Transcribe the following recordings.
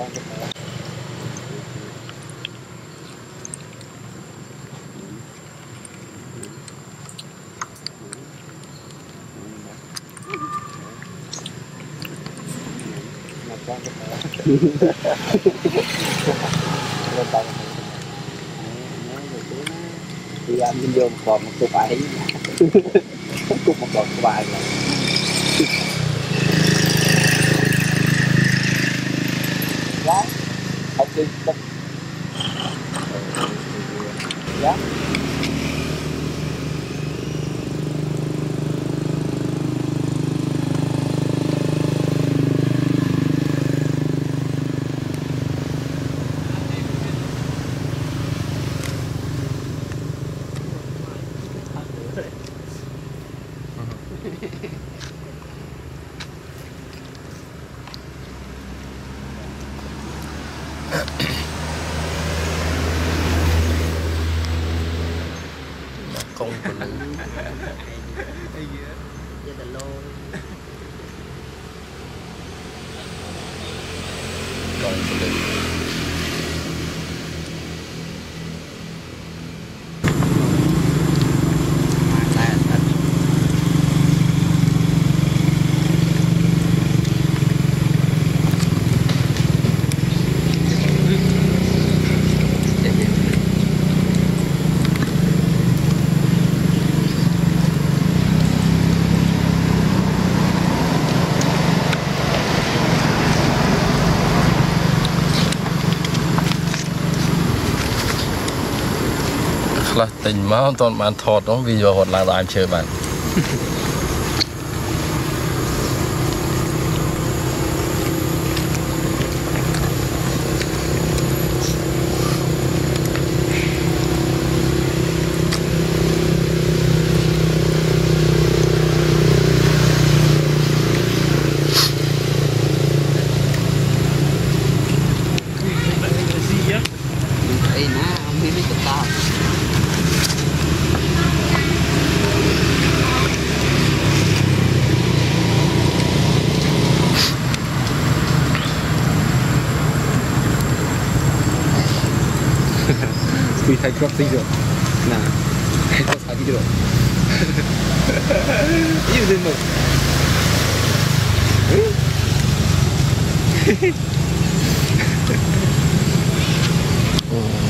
thì anh nhìn vô một còn một cục ấy cục một cục của bài rồi học sinh công của ខ្លះទិញមកមិនទាន់បានថតនោះវាយករត់ឡើងដើមឈើបាន 作りたいクラフ以上。なあヘッド下げてろいでよ全うん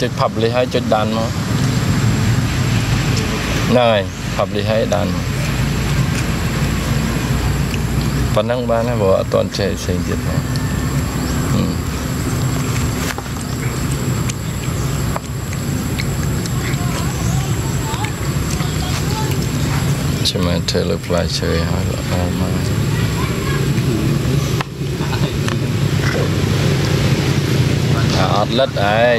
ចុច publish ហើយចុចដានមកហ្នឹងហើយ publish ហើយដានមកប៉ុណ្ណឹងបានហើយព្រោះអត់ទាន់ចេះផ្សេងទៀតមកហឹមចាំមើលធ្វើលើផ្លែឈើហើយល្អមកអាអត់លិតឯង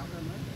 cameraman.